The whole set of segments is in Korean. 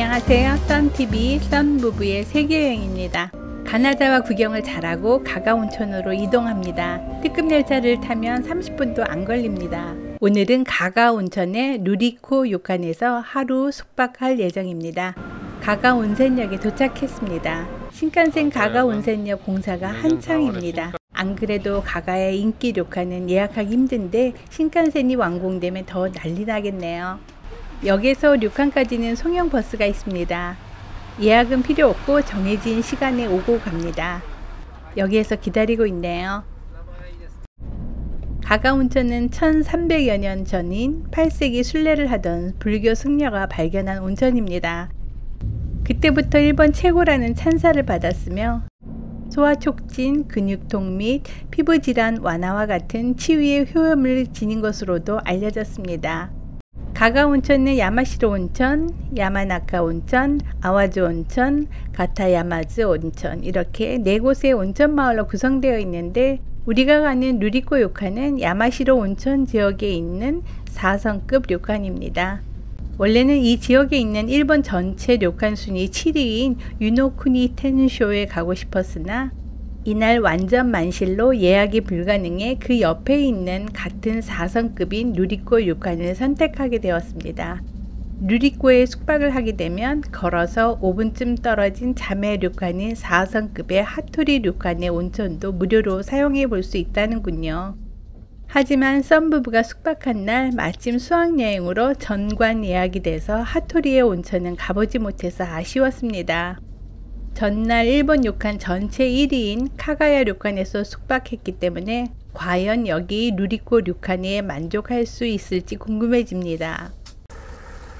안녕하세요. 썬TV 썬부부의 세계여행입니다. 가나다와 구경을 잘하고 가가온천으로 이동합니다. 특급 열차를 타면 30분도 안 걸립니다. 오늘은 가가온천의 루리코 요칸에서 하루 숙박할 예정입니다. 가가온센역에 도착했습니다. 신칸센 가가온센역 공사가 한창입니다. 안 그래도 가가의 인기 료칸은 예약하기 힘든데 신칸센이 완공되면 더 난리 나겠네요. 역에서 료칸까지는 송영 버스가 있습니다. 예약은 필요 없고 정해진 시간에 오고 갑니다. 여기에서 기다리고 있네요. 가가온천은 1300여 년 전인 8세기 순례를 하던 불교 승려가 발견한 온천입니다. 그때부터 일본 최고라는 찬사를 받았으며 소화 촉진, 근육통 및 피부 질환 완화와 같은 치유의 효험을 지닌 것으로도 알려졌습니다. 가가 온천은 야마시로 온천, 야마나카 온천, 아와주 온천, 가타야마즈 온천 이렇게 네 곳의 온천 마을로 구성되어 있는데 우리가 가는 루리코 요칸은 야마시로 온천 지역에 있는 4성급 료칸입니다. 원래는 이 지역에 있는 일본 전체 료칸 순위 7위인 유노쿠니 텐쇼에 가고 싶었으나 이날 완전 만실로 예약이 불가능해 그 옆에 있는 같은 4성급인 누리코 료칸을 선택하게 되었습니다. 누리코에 숙박을 하게 되면 걸어서 5분쯤 떨어진 자매 료칸인 4성급의 하토리 료칸의 온천도 무료로 사용해 볼 수 있다는군요. 하지만 썬부부가 숙박한 날 마침 수학여행으로 전관 예약이 돼서 하토리의 온천은 가보지 못해서 아쉬웠습니다. 전날 일본 료칸 전체 1위인 카가야 료칸에서 숙박했기 때문에 과연 여기 루리코 료칸에 만족할 수 있을지 궁금해집니다.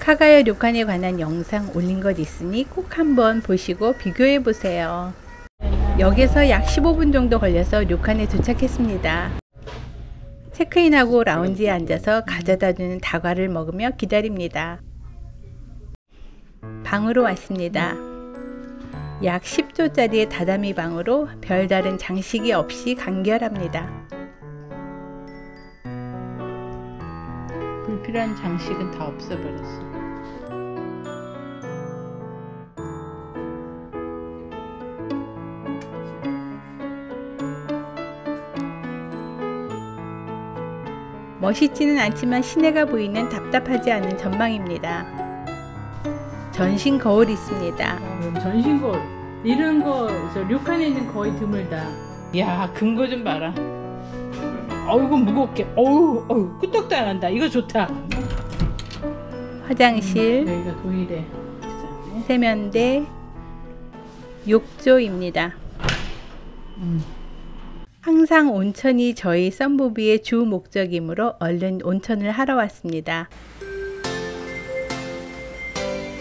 카가야 료칸에 관한 영상 올린 것 있으니 꼭 한번 보시고 비교해 보세요. 역에서 약 15분 정도 걸려서 료칸에 도착했습니다. 체크인하고 라운지에 앉아서 가져다 주는 다과를 먹으며 기다립니다. 방으로 왔습니다. 약 10조짜리의 다다미 방으로 별다른 장식이 없이 간결합니다. 불필요한 장식은 다 없어버렸어. 멋있지는 않지만 시내가 보이는 답답하지 않은 전망입니다. 전신 거울이 있습니다. 어, 전신 거울 이런 거저 료칸에는 거의 드물다. 야 근거 좀 봐라. 어이구 무겁게. 어우 어우 끄떡도 안 한다. 이거 좋다. 화장실, 음, 여기가 도일에. 세면대, 욕조입니다. 음. 항상 온천이 저희 썬부비의 주 목적이므로 얼른 온천을 하러 왔습니다.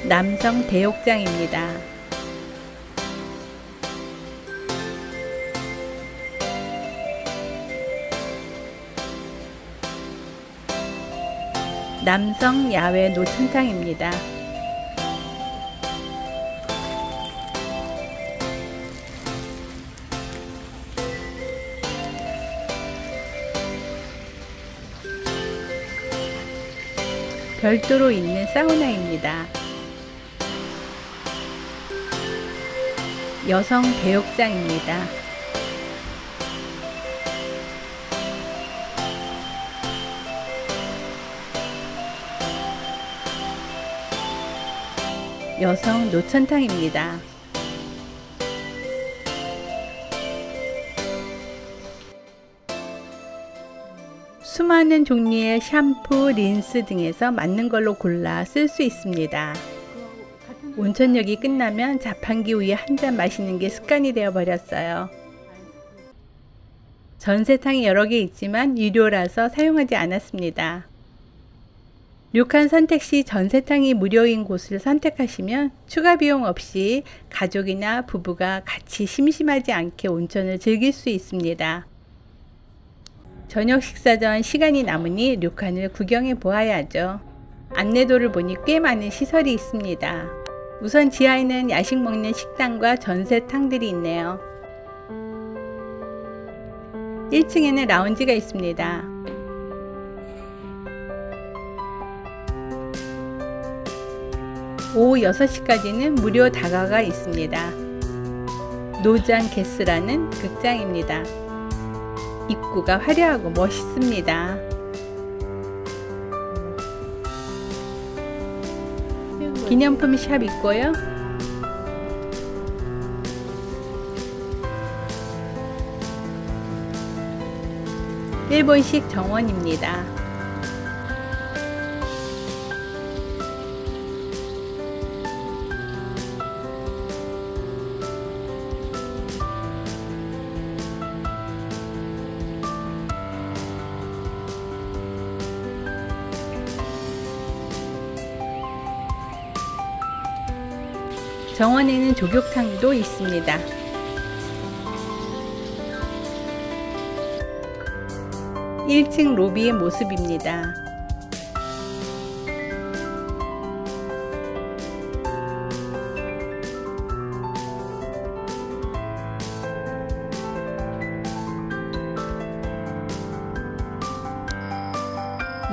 남성 대욕장입니다. 남성 야외 노천탕입니다. 별도로 있는 사우나입니다. 여성 배욕장입니다. 여성 노천탕입니다. 수많은 종류의 샴푸, 린스 등에서 맞는 걸로 골라 쓸 수 있습니다. 온천역이 끝나면 자판기 위에 한잔 마시는 게 습관이 되어 버렸어요. 전세탕이 여러 개 있지만 유료라서 사용하지 않았습니다. 료칸 선택 시 전세탕이 무료인 곳을 선택하시면 추가 비용 없이 가족이나 부부가 같이 심심하지 않게 온천을 즐길 수 있습니다. 저녁 식사 전 시간이 남으니 료칸을 구경해 보아야죠. 안내도를 보니 꽤 많은 시설이 있습니다. 우선 지하에는 야식 먹는 식당과 전세탕들이 있네요. 1층에는 라운지가 있습니다. 오후 6시까지는 무료 다가가 있습니다. 노장 게스라는 극장입니다. 입구가 화려하고 멋있습니다. 기념품 샵 있고요. 일본식 정원입니다. 정원에는 조격탕도 있습니다. (1층) 로비의 모습입니다.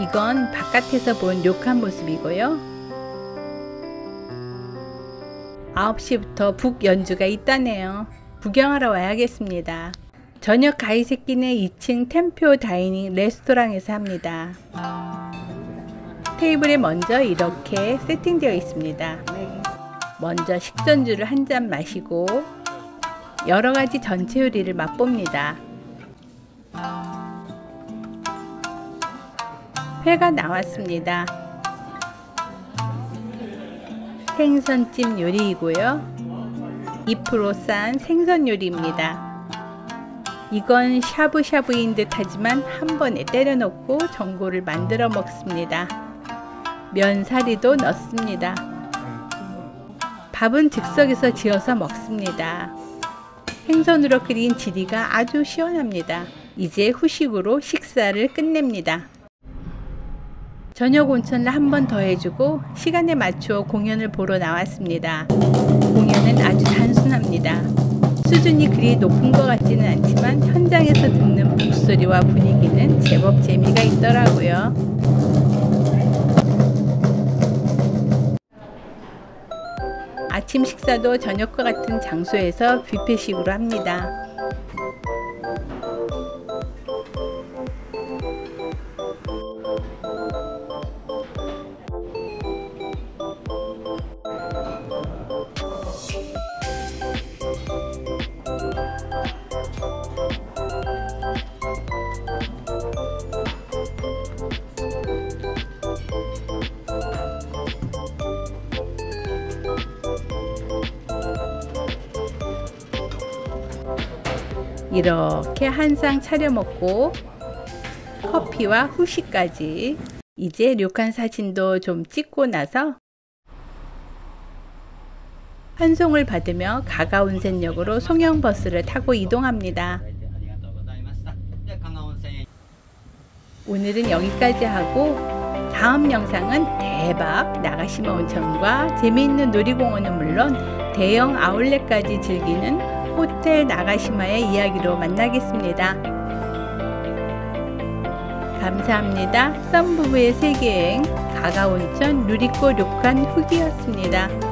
이건 바깥에서 본 료칸 모습이고요. 9시부터 북 연주가 있다네요. 구경하러 와야겠습니다. 저녁 가이새끼는 2층 템표 다이닝 레스토랑에서 합니다. 테이블에 먼저 이렇게 세팅되어 있습니다. 먼저 식전주를 한 잔 마시고 여러가지 전체 요리를 맛봅니다. 회가 나왔습니다. 생선찜 요리이고요. 2%싼 생선 요리입니다. 이건 샤브샤브인 듯 하지만 한 번에 때려 넣고 전골을 만들어 먹습니다. 면사리도 넣습니다. 밥은 즉석에서 지어서 먹습니다. 생선으로 끓인 지리가 아주 시원합니다. 이제 후식으로 식사를 끝냅니다. 저녁 온천을 한 번 더 해주고 시간에 맞추어 공연을 보러 나왔습니다. 공연은 아주 단순합니다. 수준이 그리 높은 것 같지는 않지만 현장에서 듣는 목소리와 분위기는 제법 재미가 있더라고요. 아침 식사도 저녁과 같은 장소에서 뷔페식으로 합니다. 이렇게 한 상 차려 먹고 커피와 후식까지 이제 료칸 사진도 좀 찍고 나서 환송을 받으며 가가온센역으로 송영버스를 타고 이동합니다. 오늘은 여기까지 하고 다음 영상은 대박 나가시마 온천과 재미있는 놀이공원은 물론 대형 아울렛까지 즐기는 호텔 나가시마의 이야기로 만나겠습니다. 감사합니다. 썸부부의 세계여행 가가온천 누리꼬 료칸 후기였습니다.